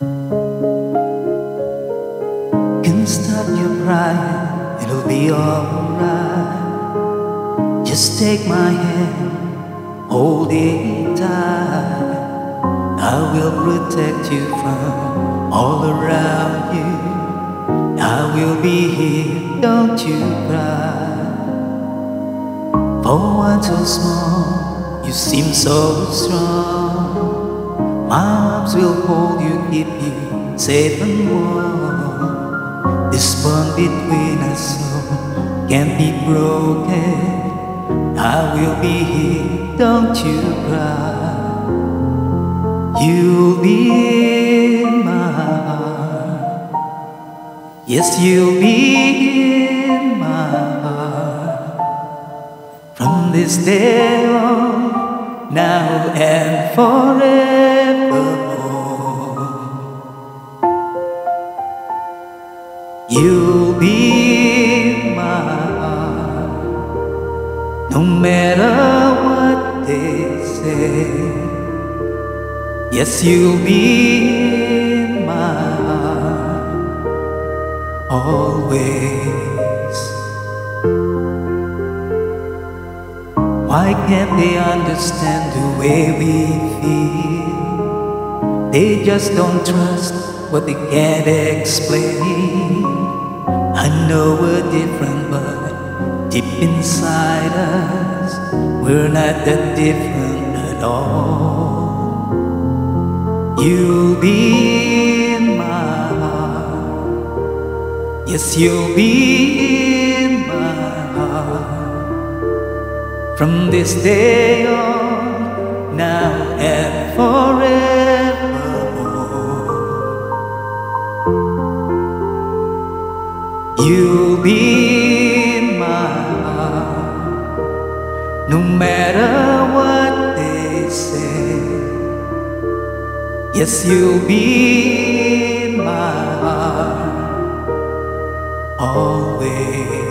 Can stop your pride, it'll be alright. Just take my hand, hold it tight. I will protect you from all around you. I will be here, don't you cry. For one so small, you seem so strong. My arms will hold you, keep you safe and warm. This bond between us can't be broken. I will be here, don't you cry. You'll be in my heart. Yes, you'll be in my heart. From this day on, now and forevermore. You'll be heart. No matter what they say. Yes, you'll be Why can't they understand the way we feel? They just don't trust what they can't explain. I know we're different, but deep inside us, we're not that different at all. You'll be in my heart. Yes, you'll be in my heart. From this day on, now and forevermore. You'll be in my heart. No matter what they say. Yes, you'll be in my heart always.